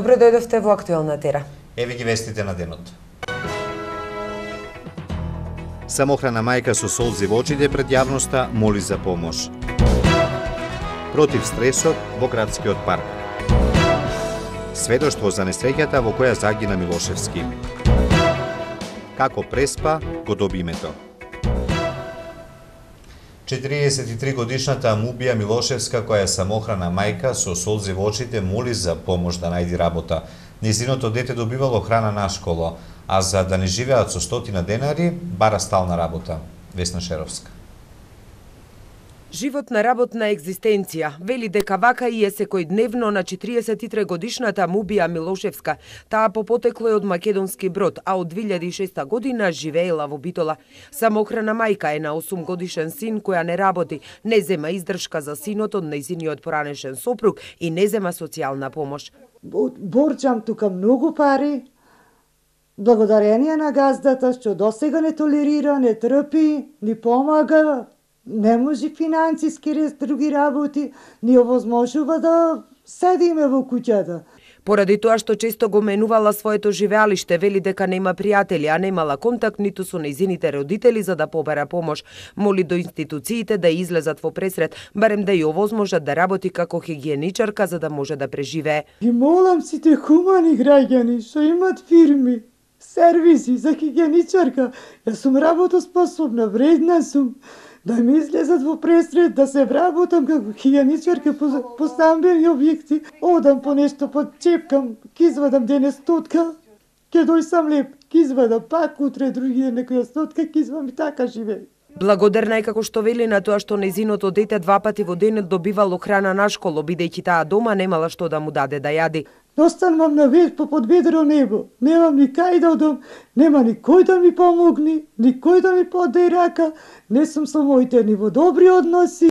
Добро дојдовте во актуелна тера. Еви ги вестите на денот. Самохрана мајка со солзи во очите пред јавноста моли за помош. Против стресот во градскиот парк. Сведоштво за несреќата во која загина Милошевски. Како преспа го доби името. 43 годишната Мубија Милошевска, која е самохрана мајка со солзи во очите, моли за помош да најди работа. Незиното дете добивало храна на школа, а за да не живеат со стотина денари, бара стална работа. Весна Шеровска. Живот на работна екзистенција, вели дека вака и е секојдневно на 43 годишната Мубија Милошевска. Таа по потекло е од македонски брод, а од 2006 година живеела во Битола. Самохрана мајка е на 8 годишен син која не работи, не зема издршка за синот од нејзиниот поранешен сопруг и не зема социјална помош. Борчам тука многу пари, благодарение на газдата што досега не толерира, не трпи, ни помага, не може финансиски рез други работи, ни овозможува да седиме во куќата. Поради тоа што често го менувала своето живеалиште, вели дека нема пријатели, а немала контакт ниту со нејзините родители за да побера помош. Моли до институциите да излезат во пресред, барем да ја овозможат да работи како хигиеничарка за да може да преживее. И молам сите хумани граѓани што имат фирми, сервиси за хигиеничарка. Јас сум работоспособна, вредна сум да ми излезат во пресред, да се вработам како хијаничарка по, по стамбени објекти. Одам по нешто, под чепкам, ки извадам денес стотка, ке дој сам леп, ки извадам пак утре други ден некоја стотка, ки извадам и така живеј. Благодарна е како што вели на тоа што незиното дете два пати во денот добивало храна на школо, бидејќи таа дома немала што да му даде да јади. Останувам на вет по подведро небо. Немам ни кај да одам, нема ни кој да ми помогни, ни кој да ми подај рака. Не сум со моите ни во добри односи.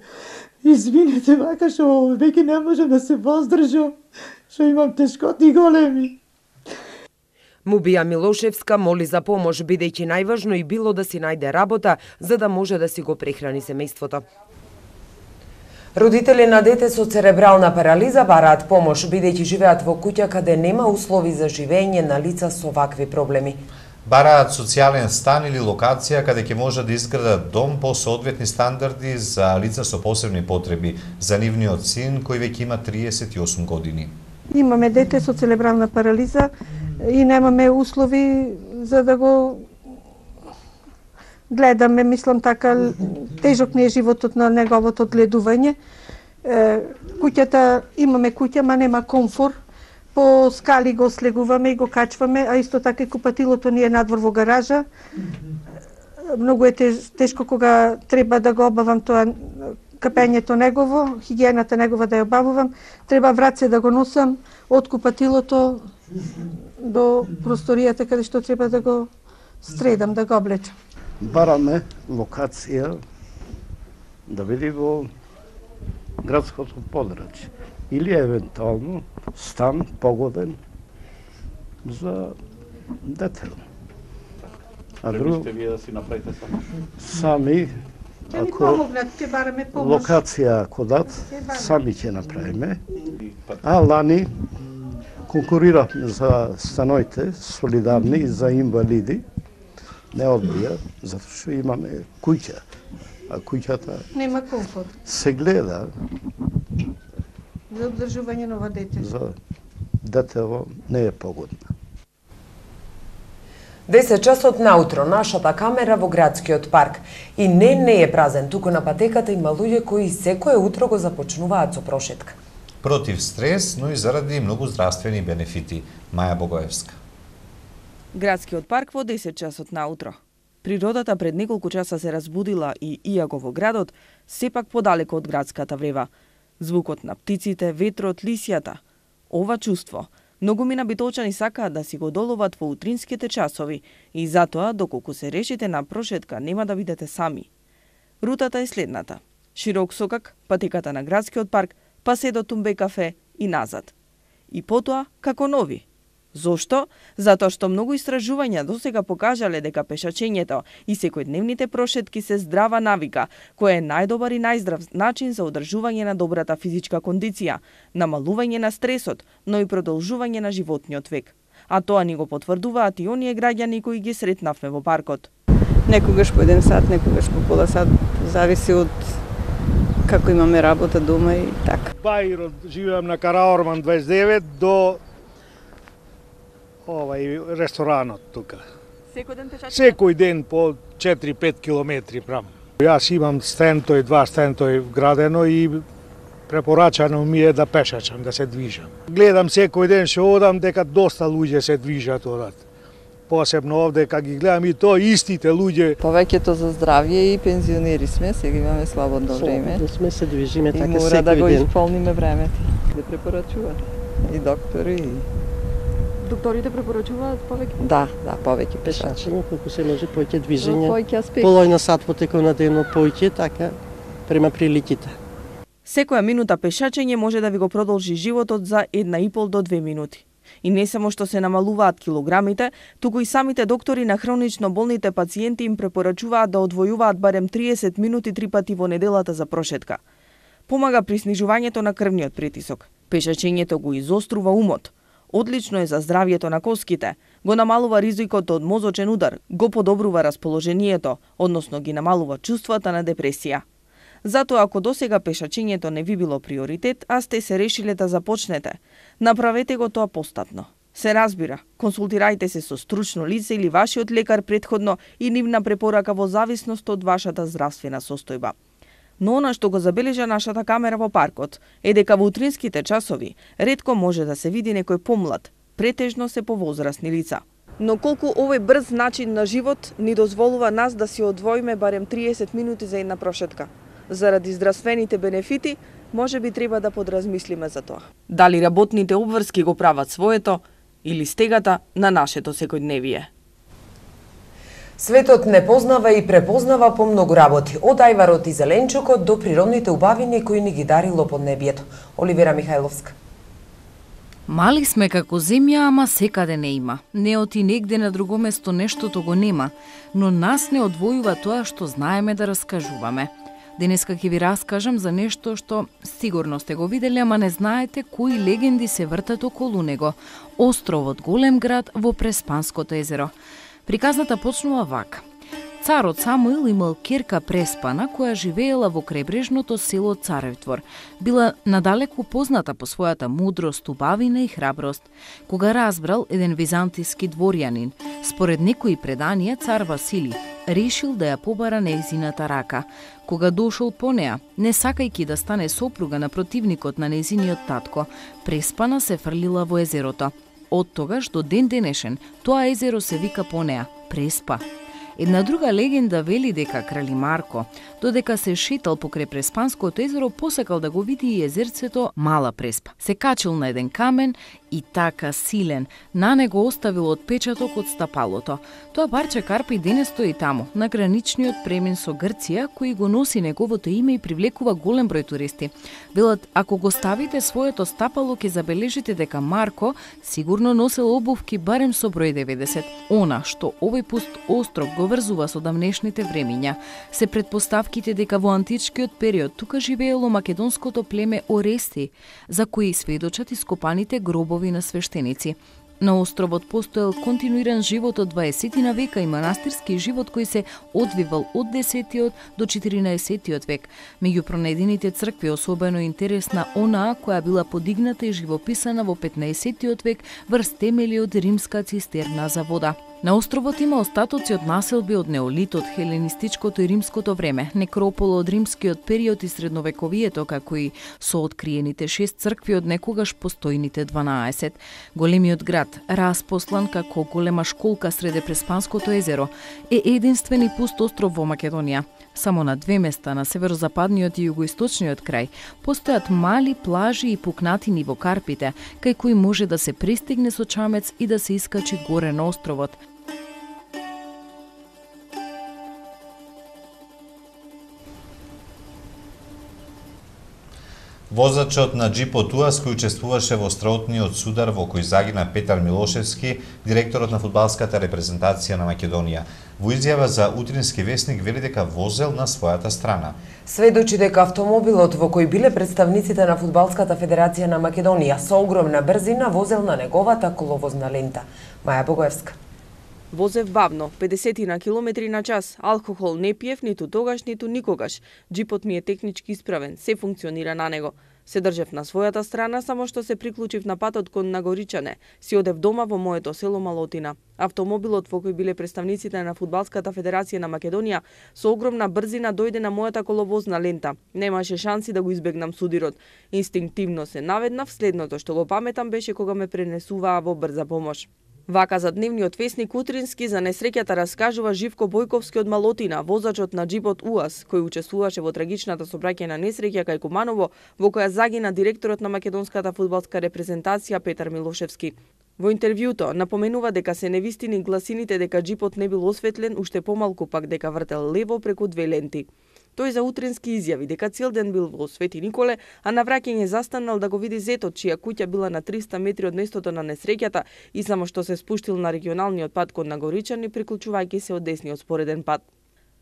Извинете, вака што веќе не можам да се воздржам, што имам тешкоти големи. Мубија Милошевска моли за помош, бидејќи најважно и било да си најде работа, за да може да си го прехрани семејството. Родители на дете со церебрална парализа бараат помош, бидејќи живеат во куќа каде нема услови за живење на лица со вакви проблеми. Бараат социјален стан или локација каде ќе може да изградат дом по соодветни стандарди за лица со посебни потреби, за нивниот син кој веќе има 38 години. Имаме дете со церебрална парализа и немаме услови за да го гледаме, мислам така, тежок не е животот на неговото одгледување. Куќата, имаме куќа, ма нема комфор. По скали го слегуваме и го качваме, а исто така и купатилото ни е надвор во гаража. Многу е тешко кога треба да го обавам тоа капењето негово, хигиената негова да ја обавувам, треба враце да го носам од купатилото до просторијата каде што треба да го стредам, да го облечам бараме локација да види во градското подрачје или евентуално стан погоден за дете. А друго вие да си направите сами? Сами помош. Локација ако дат, сами ќе направиме. А лани конкуриравме за становите солидарни за инвалиди не одбија, затоа што имаме куќа. А куќата нема комфорт. Се гледа за обдржување на ова дете. За детево не е погодна. 10 часот наутро, нашата камера во градскиот парк. И не, не е празен, туку на патеката има луѓе кои секое утро го започнуваат со прошетка. Против стрес, но и заради многу здравствени бенефити. Маја Богоевска. Градскиот парк во 10 часот наутро. Природата пред неколку часа се разбудила и, иако во градот, сепак подалеко од градската врева. Звукот на птиците, ветрот, лисијата. Ова чувство, многу мина битолчани сакаат да си го доловат во утринските часови и затоа, доколку се решите на прошетка, нема да бидете сами. Рутата е следната. Широк сокак, патеката на градскиот парк, па се до Тумбе кафе и назад. И потоа, како нови, Зошто? Затоа што многу истражувања досега покажале дека пешачењето и секојдневните прошетки се здрава навика, која е најдобар и најздрав начин за одржување на добрата физичка кондиција, намалување на стресот, но и продолжување на животниот век. А тоа ни го потврдуваат и оние граѓани кои ги сретнавме во паркот. Некогаш по еден сат, некогаш по пола сат, зависи од како имаме работа дома и така. Бајрот живеам на Караорман 29 до овај ресторанот тука. Секој ден пешачење? Секој ден по 4-5 километри прам. Јас имам стентој, два стентој вградено и препорачано ми е да пешачам, да се движам. Гледам секој ден што одам дека доста луѓе се движат одат. Посебно овде кога ги гледам и то истите луѓе. Повеќето за здравје и пензионери сме, сега имаме слободно време. Да сме се движиме и така мора секој да го ден. исполниме времето. Да препорачуваат и доктори и Докторите препорачуваат повеќе? Да, да, повеќе пешачи. Пешачење, колку се може повеќе движење. повеќе аспекти. Полојна сат во текот на денот повеќе, така према приликите. Секоја минута пешачење може да ви го продолжи животот за една и пол до две минути. И не само што се намалуваат килограмите, туку и самите доктори на хронично болните пациенти им препорачуваат да одвојуваат барем 30 минути три пати во неделата за прошетка. Помага при снижувањето на крвниот притисок. Пешачењето го изострува умот. Одлично е за здравјето на коските, го намалува ризикот од мозочен удар, го подобрува расположението, односно ги намалува чувствата на депресија. Затоа ако досега пешачењето не ви било приоритет, а сте се решиле да започнете, направете го тоа постапно. Се разбира, консултирајте се со стручно лице или вашиот лекар предходно и нивна препорака во зависност од вашата здравствена состојба. Но она што го забележа нашата камера во паркот е дека во утринските часови ретко може да се види некој помлад, претежно се повозрасни лица. Но колку овој брз начин на живот ни дозволува нас да си одвоиме барем 30 минути за една прошетка. Заради здравствените бенефити, може би треба да подразмислиме за тоа. Дали работните обврски го прават своето или стегата на нашето секојдневие. Светот не познава и препознава по многу работи, од ајварот и зеленчукот до природните убавини кои ни ги дарило под небието. Оливера Михајловска. Мали сме како земја, ама секаде не има. Не оти негде на друго место нештото го нема, но нас не одвојува тоа што знаеме да раскажуваме. Денеска ќе ви раскажам за нешто што сигурно сте го виделе, ама не знаете кои легенди се вртат околу него. Островот Голем град во Преспанското езеро. Приказната почнува вака. Царот Самуил имал керка Преспана која живеела во крајбрежното село Царевтвор. Била надалеку позната по својата мудрост, убавина и храброст. Кога разбрал еден византиски дворјанин, според некои преданија цар Васили решил да ја побара нејзината рака. Кога дошол по неа, не сакајќи да стане сопруга на противникот на нејзиниот татко, Преспана се фрлила во езерото. Од тогаш до ден денешен, тоа езеро се вика по неа Преспа. Една друга легенда вели дека крали Марко, додека се шетал покрај Преспанското езеро, посакал да го види и езерцето Мала Преспа. Се качил на еден камен и така силен, на него оставил отпечаток од стапалото. Тоа парче карпи денес стои таму, на граничниот премин со Грција, кој го носи неговото име и привлекува голем број туристи. Велат, ако го ставите своето стапало, ќе забележите дека Марко сигурно носел обувки барем со број 90. Она што овој пуст остров го поврзува со давнешните времиња, се предпоставките дека во античкиот период тука живеело македонското племе Орести, за кои сведочат ископаните гробови на свештеници. На островот постоел континуиран живот од 20 на века и манастирски живот кој се одвивал од 10 до 14 век. Меѓу пронедените цркви особено интересна онаа која била подигната и живописана во 15 век врз темели од римска цистерна за вода. На островот има остатоци од населби од неолитот, хеленистичкото и римското време, некропол од римскиот период и средновековието, како и сооткриените шест цркви од некогаш постојните 12. Големиот град, распослан како голема школка среде Преспанското езеро, е единствен и пуст остров во Македонија. Само на две места, на северозападниот и југоисточниот крај, постојат мали плажи и пукнатини во Карпите, кај кои може да се пристигне со чамец и да се искачи горе на островот. Возачот на джипот УАС кој учествуваше во страотниот судар во кој загина Петар Милошевски, директорот на фудбалската репрезентација на Македонија. Во изјава за утрински вестник вели дека возел на својата страна. Сведочи дека автомобилот во кој биле представниците на фудбалската федерација на Македонија со огромна брзина возел на неговата коловозна лента. Маја Богоевска. Возев бавно, 50 на километри на час. Алкохол не пиев ниту тогаш, ниту никогаш. Джипот ми е технички исправен, се функционира на него. Се држев на својата страна, само што се приклучив на патот кон Нагоричане. Си одев дома во моето село Малотина. Автомобилот во кој биле представниците на Фудбалската федерација на Македонија со огромна брзина дојде на мојата коловозна лента. Немаше шанси да го избегнам судирот. Инстинктивно се наведнав, следното што го паметам беше кога ме пренесуваа во брза помош. Вака за дневниот вестник утрински за несреќата раскажува Живко Бојковски од Малотина, возачот на джипот УАЗ, кој учествуваше во трагичната собраќајна несреќа кај Куманово, во која загина директорот на македонската фудбалска репрезентација Петар Милошевски. Во интервјуто напоменува дека се невистини гласините дека джипот не бил осветлен, уште помалку пак дека вртел лево преку две ленти. Тој за утренски изјави дека цел ден бил во Свети Николе, а на враќање застанал да го види зетот чија куќа била на 300 метри од местото на несреќата и само што се спуштил на регионалниот пат кон Нагоричани приклучувајќи се од десниот спореден пат.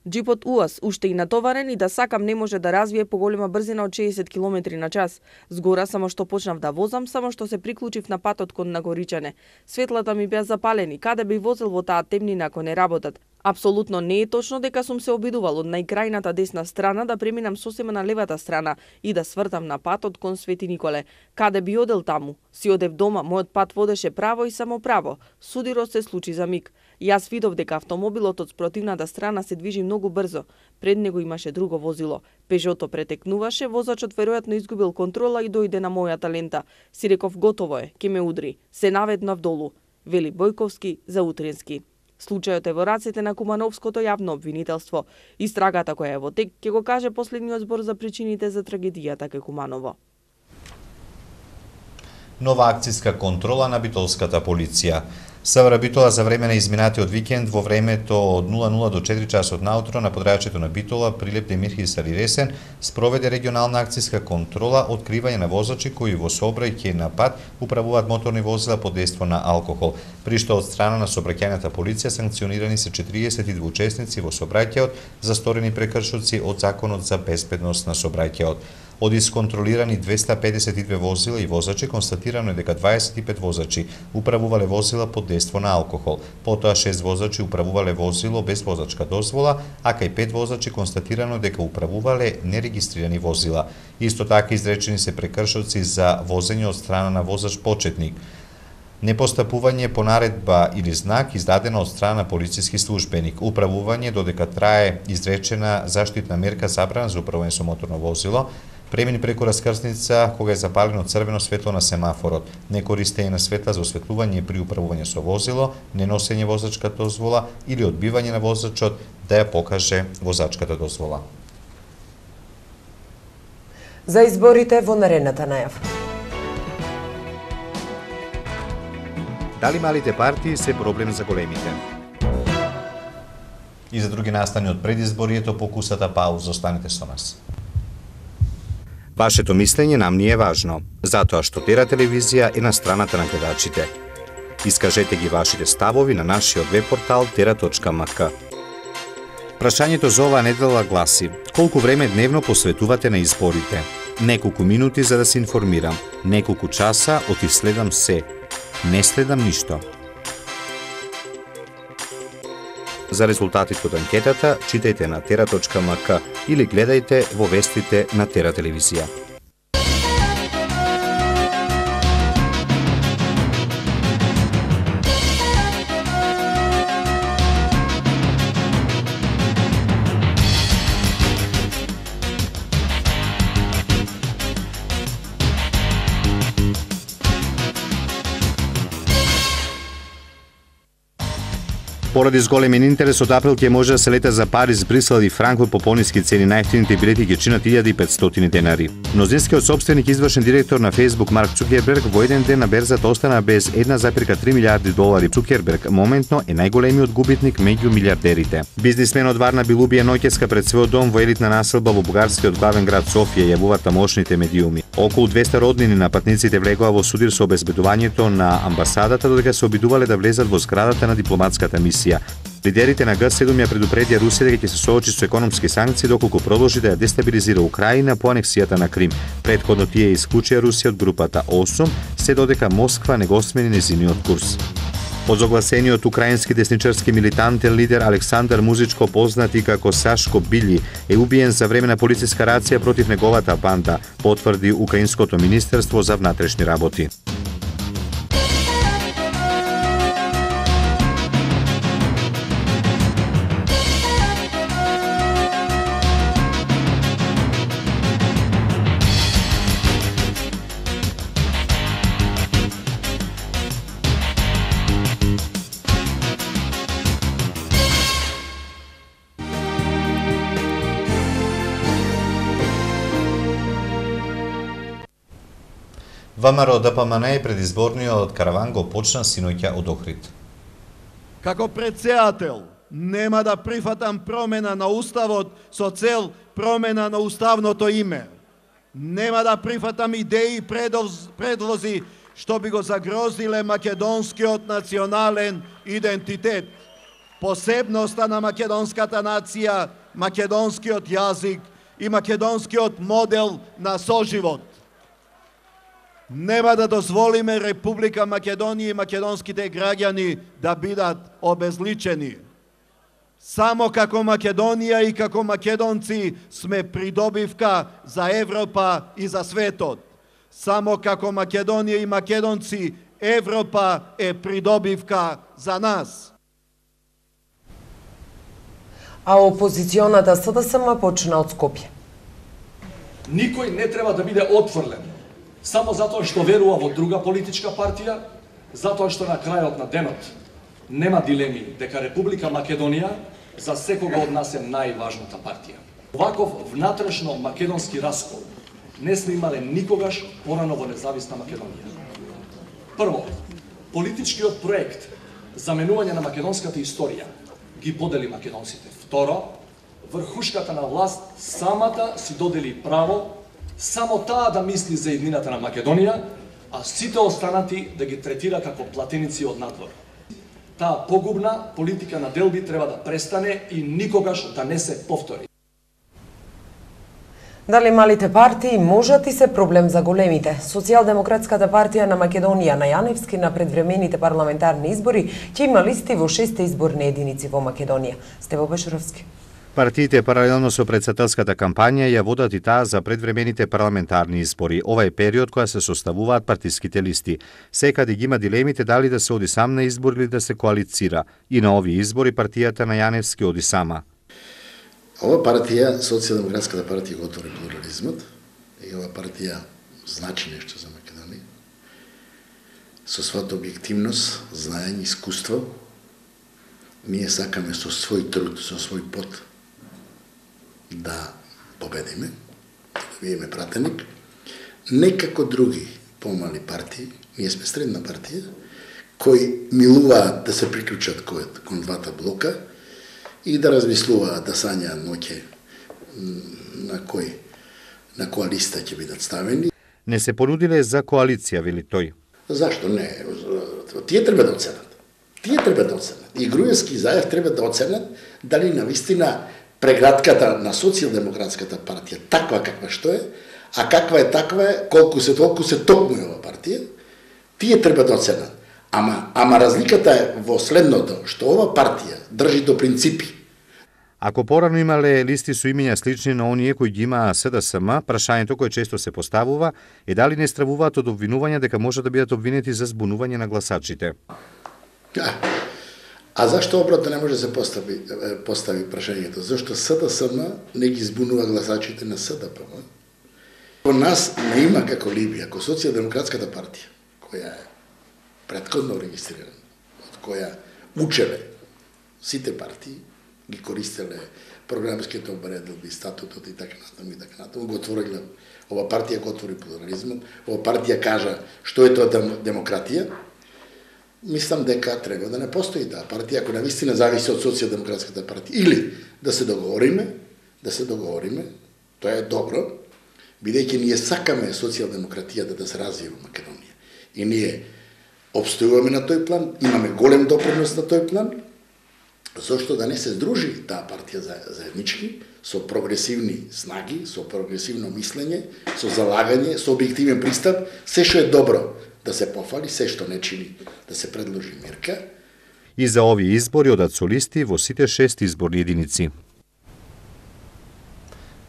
Джипот УАС, уште и натоварен и да сакам не може да развие поголема брзина од 60 км на час. Згора само што почнав да возам, само што се приклучив на патот кон Нагоричане. Светлата ми беа запалени, каде би возел во таа темнина ако не работат. Апсолутно не е точно дека сум се обидувал од најкрајната десна страна да преминам сосема на левата страна и да свртам на патот кон Свети Николе. Каде би одел таму? Си одев дома, мојот пат водеше право и само право. Судирот се случи за миг. Јас видов дека автомобилот од спротивната страна се движи многу брзо. Пред него имаше друго возило. Пежото претекнуваше, возачот веројатно изгубил контрола и дојде на мојата лента. Си реков готово е, ке ме удри. Се наведнав долу. Вели Бојковски за утренски. Случајот е во рацете на Кумановското јавно обвинителство. Истрагата која е во тек ќе го каже последниот збор за причините за трагедијата кај Куманово. Нова акциска контрола на битолската полиција. СВР Битола за време на изминатиот викенд во времето од 00 до 4 часот наутро на подрачето на Битола Прилеп Демирхи Сариресен спроведе регионална акциска контрола откривање на возачи кои во сообраќај на пат управуваат моторни возила под дејство на алкохол, при што од страна на сообраќајната полиција санкционирани се 42 учесници во сообраќајот за сторени прекршоци од законот за безбедност на сообраќајот. Од исконтролирани 252 возила и возачи констатирано е дека 25 возачи управувале возила под дејство на алкохол. Потоа 6 возачи управувале возило без возачка дозвола, а кај 5 возачи констатирано дека управувале нерегистрирани возила. Исто така изречени се прекршоци за возење од страна на возач почетник непостапување по наредба или знак издадена од страна на полициски службеник, управување додека трае изречена заштитна мерка забрана за управување со моторно возило, премини преку раскрсница кога е запалено црвено светло на семафорот, не користење на светла за осветлување при управување со возило, неносење возачка дозвола или одбивање на возачот да ја покаже возачката дозвола. За изборите во наредната најава. Дали малите партии се проблем за големите? И за други настани од предизборието покусата пауза, останете со нас. Вашето мислење нам ни е важно, затоа што Тера телевизија е на страната на гледачите. Искажете ги вашите ставови на нашиот веб портал tera.mk. Прашањето за оваа недела гласи: Колку време дневно посветувате на изборите? Неколку минути за да се информирам, неколку часа отиследам се. Не следам ништо. За резултатите од анкетата читајте на tera.mk или гледајте во вестите на Тера телевизија. Поради зголемен интерес од април ќе може да се лета за Париз, Брисел и Франкфурт по пониски цени најефтините билети ќе чинат 1500 денари. Мнозинскиот собственик и извршен директор на Facebook Марк Цукерберг во еден ден на берзата остана без 1,3 милиарди долари. Цукерберг моментно е најголемиот губитник меѓу милиардерите. Бизнисменот Варна Билубија ноќеска пред својот дом во елитна населба во бугарскиот главен град Софија јавуваат тамошните медиуми. Околу 200 роднини на патниците влегоа во судир со обезбедувањето на амбасадата додека се обидувале да влезат во зградата на дипломатската мисија. Лидерите на Г7 ја предупредија Русија дека ќе се соочи со економски санкции доколку продолжи да ја дестабилизира Украина по анексијата на Крим. Предходно тие исклучија Русија од групата 8, се додека Москва не го смени незиниот курс. Озогласениот украински десничарски милитантен лидер Александар Музичко, познат и како Сашко Били, е убиен за време на полициска рација против неговата банда, потврди Украинското министерство за внатрешни работи. ВМРО ДПМН да и предизборниот караван го почна синоќа од Охрид. Како председател нема да прифатам промена на уставот со цел промена на уставното име. Нема да прифатам идеи и предлози што би го загрозиле македонскиот национален идентитет, посебноста на македонската нација, македонскиот јазик и македонскиот модел на соживот. Нема да дозволиме Република Македонија и македонските граѓани да бидат обезличени. Само како Македонија и како македонци сме придобивка за Европа и за светот. Само како Македонија и македонци Европа е придобивка за нас. А опозиционата СДСМ почна од Скопје. Никој не треба да биде отфрлен само затоа што верува во друга политичка партија, затоа што на крајот на денот нема дилеми дека Република Македонија за секога од нас е најважната партија. Оваков внатрешно македонски раскол не сме имале никогаш порано во независна Македонија. Прво, политичкиот проект за менување на македонската историја ги подели македонците. Второ, врхушката на власт самата си додели право само таа да мисли за еднината на Македонија, а сите останати да ги третира како платеници од надвор. Таа погубна политика на делби треба да престане и никогаш да не се повтори. Дали малите партии можат да и се проблем за големите? Социјалдемократската партија на Македонија на Јаневски на предвремените парламентарни избори ќе има листи во шесте изборни единици во Македонија. Стево Бешуровски. Партиите паралелно со председателската кампања ја водат и таа за предвремените парламентарни избори. Ова е период која се составуваат партиските листи. Секаде ги има дилемите дали да се оди сам на избор или да се коалицира. И на овие избори партијата на Јаневски оди сама. Ова партија, Социјалдемократската партија го отвори плурализмот и ова партија значи нешто за Македонија. Со својата објективност, знаење, искуство, ние сакаме со свој труд, со свој пот, да победиме, да видиме пратеник, не како други помали партии, ние сме средна партија, кои милуваат да се приклучат кон двата блока и да размислуваат да сањаат ноќе на кој на која листа ќе бидат ставени. Не се понудиле за коалиција, вели тој. Зашто не? Тие треба да оценат. Тие треба да оценат. И Груевски и Заев треба да оценат дали на вистина преградката на социјалдемократската партија таква каква што е, а каква е таква е, колку се толку се токму ова партија, тие треба да оценат. Ама, ама разликата е во следното, што ова партија држи до принципи. Ако порано имале листи со имиња слични на оние кои ги има СДСМ, прашањето кое често се поставува е дали не стравуваат од обвинување дека може да бидат обвинети за збунување на гласачите. Да, А зашто обратно не може да се постави, постави прашањето? Зашто СДСМ не ги збунува гласачите на СДПМ? Во нас не има како Либија, како Социјалдемократската партија, која е предходно регистрирана, од која учеле сите партии ги користеле програмските обредби, статутот и така натаму и така натаму, го отвориле, ова партија го отвори плурализмот, ова партија кажа што е тоа демократија, мислам дека треба да не постои таа партија, ако навистина зависи од социјалдемократската партија, или да се договориме, да се договориме, тоа е добро, бидејќи ние сакаме социјалдемократијата да се развие во Македонија. И ние обстојуваме на тој план, имаме голем допринос на тој план, зошто да не се здружи таа партија за, заеднички со прогресивни снаги, со прогресивно мислење, со залагање, со објективен пристап, се што е добро да се пофали, се што не чини да се предложи мерка. И за овие избори одат солисти во сите шест изборни единици.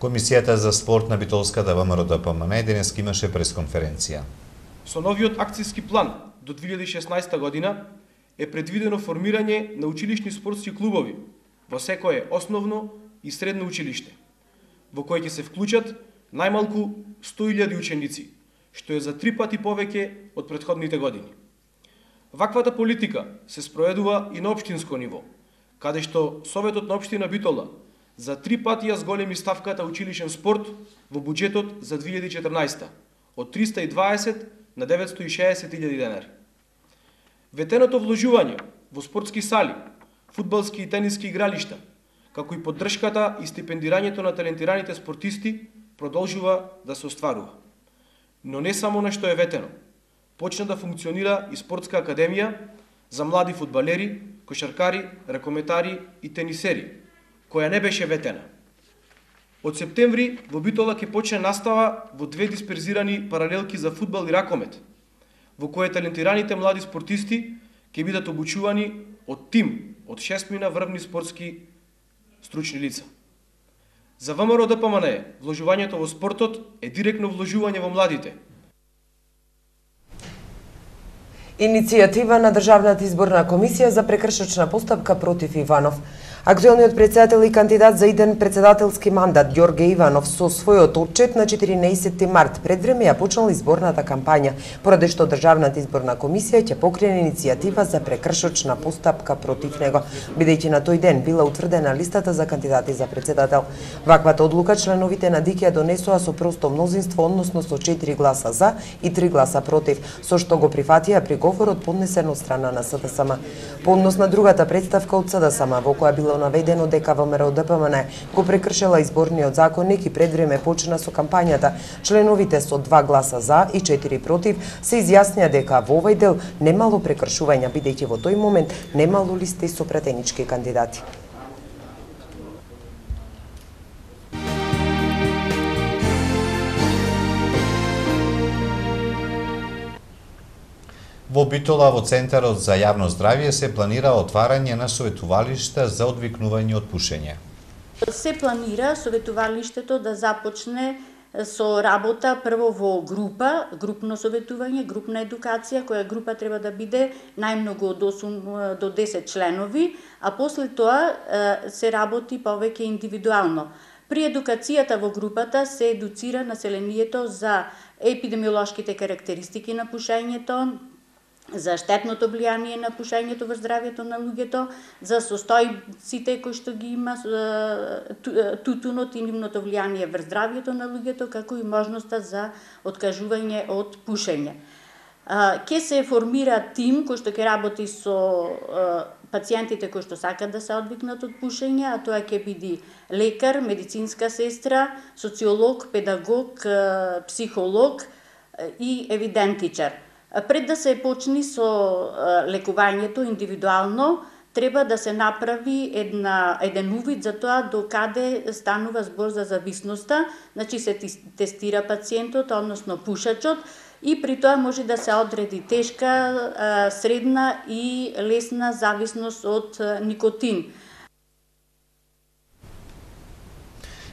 Комисијата за спорт на Битолската ВМРО ДПМН денес имаше пресконференција. Со новиот акцијски план до 2016 година е предвидено формирање на училишни спортски клубови во секое основно и средно училиште, во кои ќе се вклучат најмалку 100.000 ученици, што е за три пати повеќе од предходните години. Ваквата политика се спроведува и на општинско ниво, каде што Советот на општина Битола за три пати ја зголеми ставката училишен спорт во буџетот за 2014 од 320 на 960 000 денари. Ветеното вложување во спортски сали, фудбалски и тениски игралишта, како и поддршката и стипендирањето на талентираните спортисти продолжува да се остварува. Но не само нешто е ветено. Почна да функционира и спортска академија за млади фудбалери, кошаркари, ракометари и тенисери, која не беше ветена. Од септември во Битола ќе почне настава во две дисперзирани паралелки за фудбал и ракомет – во кое талентираните млади спортисти ќе бидат обучувани од тим од шестмина врвни спортски стручни лица. За ВМРО ДПМН вложувањето во спортот е директно вложување во младите. Иницијатива на Државната изборна комисија за прекршочна постапка против Иванов – Актуелниот председател и кандидат за иден председателски мандат Ѓорге Иванов со својот отчет на 14 март пред време ја почнал изборната кампања, поради што Државната изборна комисија ќе покрене иницијатива за прекршочна постапка против него, бидејќи на тој ден била утврдена листата за кандидати за председател. Ваквата одлука членовите на ДИК ја донесоа со просто мнозинство, односно со 4 гласа за и 3 гласа против, со што го прифатија приговорот поднесен од страна на СДСМ. По однос на другата представка од СДСМ, во која било наведено дека ВМРО ДПМН го прекршила изборниот законник и предвреме почна со кампањата. Членовите со два гласа за и четири против се изјаснија дека во овој дел немало прекршувања бидејќи во тој момент немало листи со претенички кандидати. Во Битола во Центарот за јавно здравје се планира отварање на советувалишта за одвикнување од пушење. Се планира советувалиштето да започне со работа прво во група, групно советување, групна едукација, која група треба да биде најмногу од 8 до 10 членови, а после тоа се работи повеќе индивидуално. При едукацијата во групата се едуцира населението за епидемиолошките карактеристики на пушењето, за штетното влијание на пушењето во здравјето на луѓето, за состојците кои што ги има тутунот и нивното влијание врз здравјето на луѓето, како и можноста за откажување од пушење. Ке се формира тим кој што ќе работи со пациентите кои што сакат да се одвикнат од пушење, а тоа ќе биде лекар, медицинска сестра, социолог, педагог, психолог и евидентичар Пред да се почни со лекувањето индивидуално, треба да се направи една, еден увид за тоа до каде станува збор за зависноста, значи се тестира пациентот, односно пушачот, и при тоа може да се одреди тешка, средна и лесна зависност од никотин.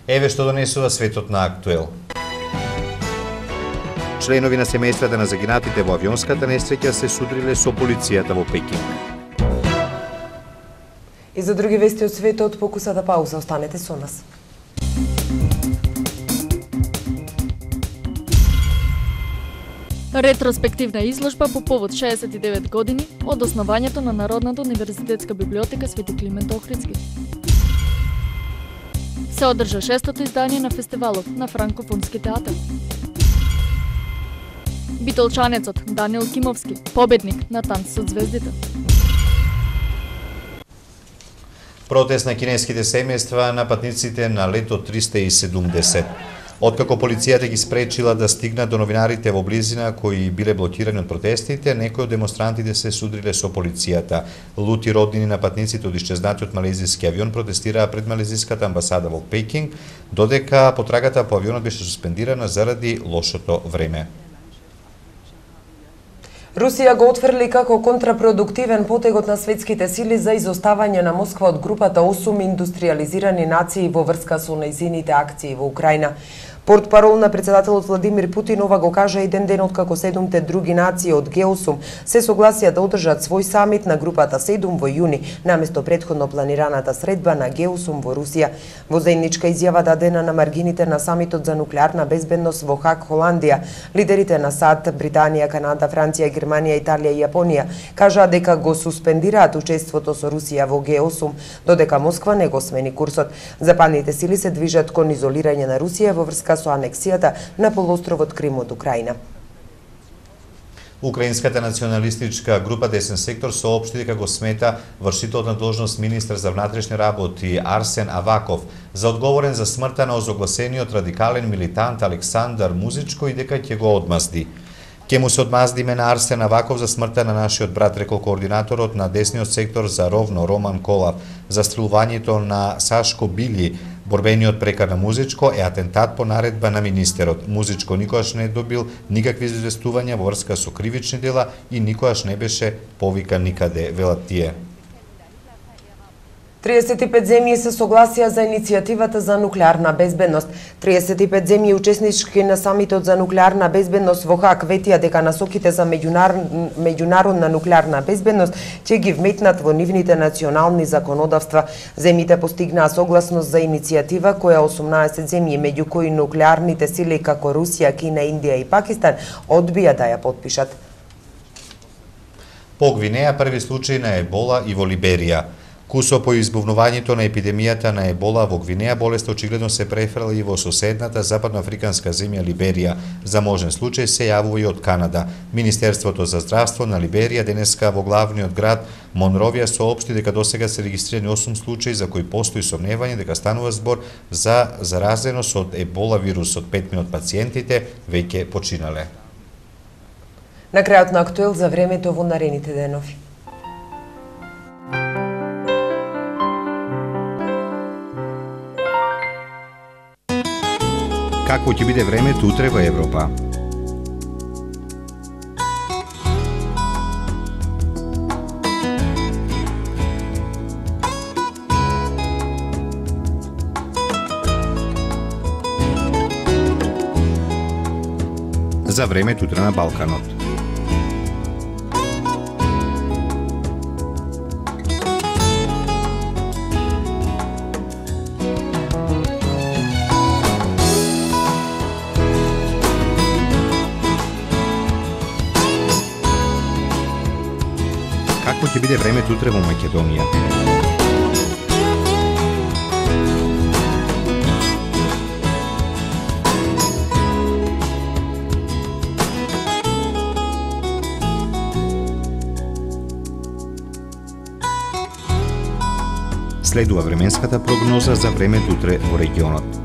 Еве што донесува светот на актуел. Членови на семејствата на загинатите во авионската несреќа се судриле со полицијата во Пекинг. И за други вести од светот, покусата пауза, останете со нас. Ретроспективна изложба по повод 69 години од основањето на Народната универзитетска библиотека Свети Климент Охридски. Се одржа шестото издание на фестивалот на Франкофонски театар. Битолчанецот Даниел Кимовски, победник на Танц со звездите. Протест на кинеските семејства на патниците на лето 370. Откако полицијата ги спречила да стигнат до новинарите во близина кои биле блокирани од протестите, некои од демонстрантите се судриле со полицијата. Лути роднини на патниците од исчезнатиот малезиски авион протестираа пред малезиската амбасада во Пекинг, додека потрагата по авионот беше суспендирана заради лошото време. Русија го отфрли како контрапродуктивен потегот на светските сили за изоставање на Москва од групата 8 индустриализирани нации во врска со нејзините акции во Украина. Портпарол на председателот Владимир Путин ова го кажа еден ден откако седумте други нации од Г8 се согласија да одржат свој самит на групата 7 во јуни, наместо предходно планираната средба на Г8 во Русија. Во заедничка изјава дадена на маргините на самитот за нуклеарна безбедност во Хак, Холандија, лидерите на САД, Британија, Канада, Франција, Германија, Италија и Јапонија кажаа дека го суспендираат учеството со Русија во Г8, додека Москва не го смени курсот. Западните сили се движат кон изолирање на Русија во врска со анексијата на полуостровот Крим од Украина. Украинската националистичка група Десен сектор соопшти дека го смета вршителот на должност министр за внатрешни работи Арсен Аваков за одговорен за смртта на озогласениот радикален милитант Александар Музичко и дека ќе го одмазди. Ке му се одмаздиме на Арсен Аваков за смртта на нашиот брат, рекол координаторот на десниот сектор за ровно Роман Колав, за стрелувањето на Сашко Били, Борбениот прекар на Музичко е атентат по наредба на министерот. Музичко никогаш не добил никакви известувања во врска со кривични дела и никогаш не беше повикан никаде, велат тие. 35 земји се согласија за иницијативата за нуклеарна безбедност. 35 земји учеснички на самитот за нуклеарна безбедност во Хак ветија дека насоките за меѓунар... меѓународна нуклеарна безбедност ќе ги вметнат во нивните национални законодавства. Земјите постигнаа согласност за иницијатива која 18 земји, меѓу кои нуклеарните сили како Русија, Кина, Индија и Пакистан, одбија да ја подпишат. По Гвинеја први случај на ебола и во Либерија. Кусо по избувнувањето на епидемијата на ебола во Гвинеја, болест очигледно се префрала и во соседната западноафриканска земја Либерија. За можен случај се јавува и од Канада. Министерството за здравство на Либерија денеска во главниот град Монровија соопшти дека досега се регистрирани 8 случаи за кои постои сомневање дека станува збор за заразеност од ебола вирус од 5 минут пациентите веќе починале. На крајот на актуел за времето во наредните денови. Какво ќе биде времето утре во Европа? За времето утре на Балканот. Ќе биде времето утре во Македонија. Следува временската прогноза за времето утре во регионот.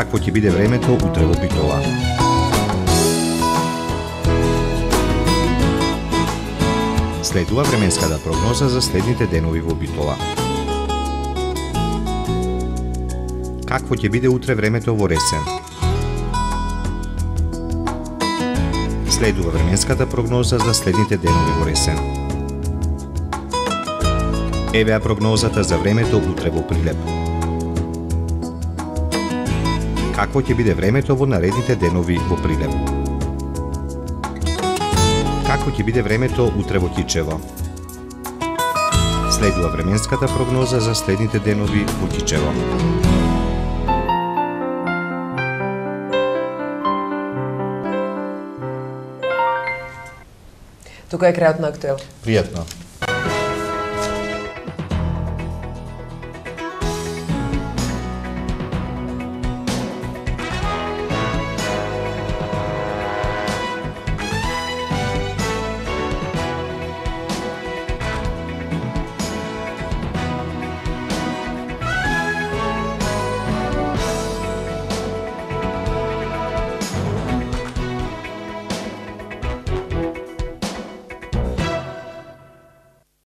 Какво ќе биде времето утре во Битола. Следува временската прогноза за следните денови во Битола. Какво ќе биде утре времето во Ресен? Следува временската прогноза за следните денови во Ресен. Евеа прогнозата за времето утре во Прилеп какво ќе биде времето во наредните денови во Прилеп. Како ќе биде времето утре во Кичево? Следува временската прогноза за следните денови во Кичево. Тука е крајот на актуел. Пријатно.